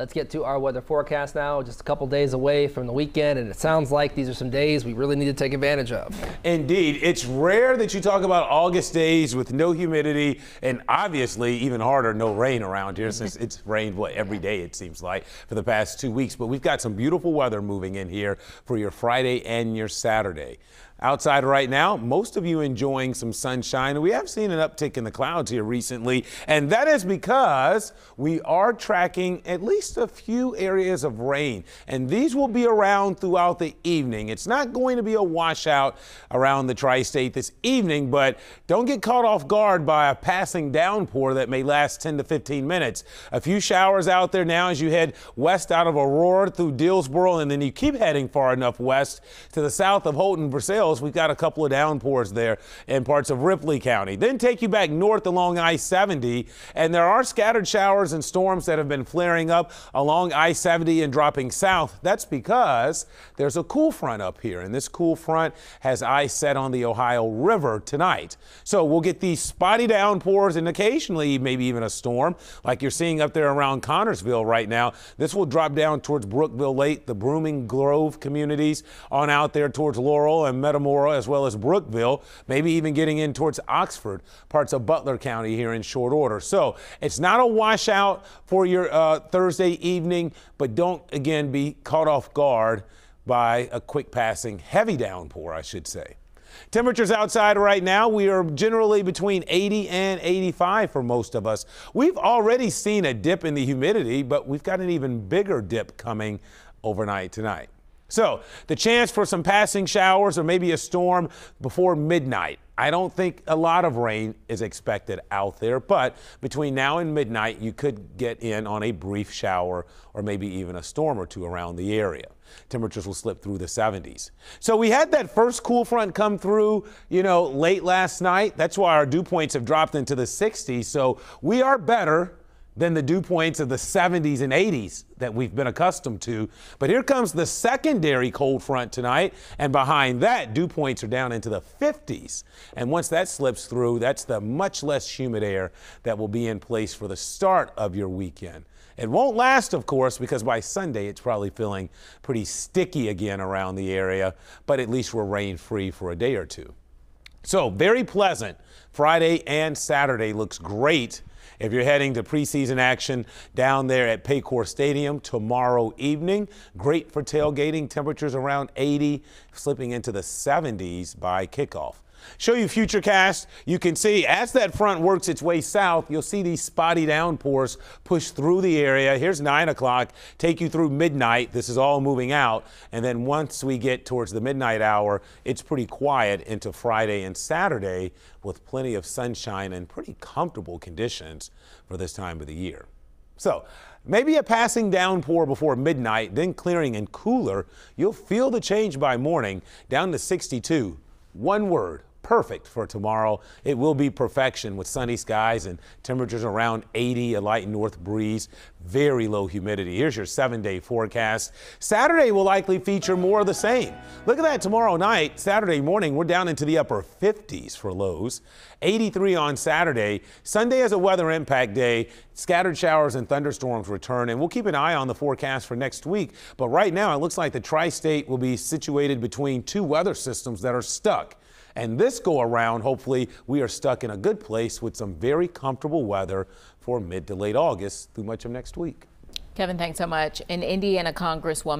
Let's get to our weather forecast now. Just a couple days away from the weekend, and it sounds like these are some days we really need to take advantage of. Indeed. It's rare that you talk about August days with no humidity and obviously even harder, no rain around here since it's rained, what, every day it seems like for the past two weeks. But we've got some beautiful weather moving in here for your Friday and your Saturday. Outside right now, most of you enjoying some sunshine. We have seen an uptick in the clouds here recently, and that is because we are tracking at least a few areas of rain, and these will be around throughout the evening. It's not going to be a washout around the tri-state this evening, but don't get caught off guard by a passing downpour that may last 10 to 15 minutes. A few showers out there now as you head west out of Aurora through Dillsboro, and then you keep heading far enough west to the south of Holton, Versailles We've got a couple of downpours there in parts of Ripley County. Then take you back north along I-70, and there are scattered showers and storms that have been flaring up along I-70 and dropping south. That's because there's a cool front up here, and this cool front has ice set on the Ohio River tonight. So we'll get these spotty downpours and occasionally maybe even a storm like you're seeing up there around Connersville right now. This will drop down towards Brookville Lake, the Blooming Grove communities on out there towards Laurel and Meadow As well as Brookville, maybe even getting in towards Oxford, parts of Butler County here in short order. So it's not a washout for your uh, Thursday evening, but don't again be caught off guard by a quick passing heavy downpour, I should say. Temperatures outside right now, we are generally between 80 and 85 for most of us. We've already seen a dip in the humidity, but we've got an even bigger dip coming overnight tonight. So the chance for some passing showers or maybe a storm before midnight. I don't think a lot of rain is expected out there, but between now and midnight, you could get in on a brief shower or maybe even a storm or two around the area. Temperatures will slip through the 70s. So we had that first cool front come through, you know, late last night. That's why our dew points have dropped into the 60s. So we are better than the dew points of the 70s and 80s that we've been accustomed to. But here comes the secondary cold front tonight, and behind that, dew points are down into the 50s. And once that slips through, that's the much less humid air that will be in place for the start of your weekend. It won't last, of course, because by Sunday it's probably feeling pretty sticky again around the area, but at least we're rain free for a day or two. So, very pleasant. Friday and Saturday looks great if you're heading to preseason action down there at Paycor Stadium tomorrow evening, great for tailgating. Temperatures around 80, slipping into the 70s by kickoff. Show you Futurecast. You can see as that front works its way south, you'll see these spotty downpours push through the area. Here's 9 o'clock, take you through midnight. This is all moving out. And then once we get towards the midnight hour, it's pretty quiet into Friday and Saturday with plenty of sunshine and pretty comfortable conditions for this time of the year. So maybe a passing downpour before midnight, then clearing and cooler. You'll feel the change by morning down to 62. One word, perfect for tomorrow. It will be perfection with sunny skies and temperatures around 80, a light north breeze, very low humidity. Here's your seven day forecast. Saturday will likely feature more of the same. Look at that tomorrow night. Saturday morning, we're down into the upper 50s for lows. 83 on Saturday. Sunday is a weather impact day. Scattered showers and thunderstorms return, and we'll keep an eye on the forecast for next week. But right now, it looks like the tri state will be situated between two weather systems that are stuck. And this go around, hopefully, we are stuck in a good place with some very comfortable weather for mid to late August through much of next week. Kevin, thanks so much. An Indiana Congresswoman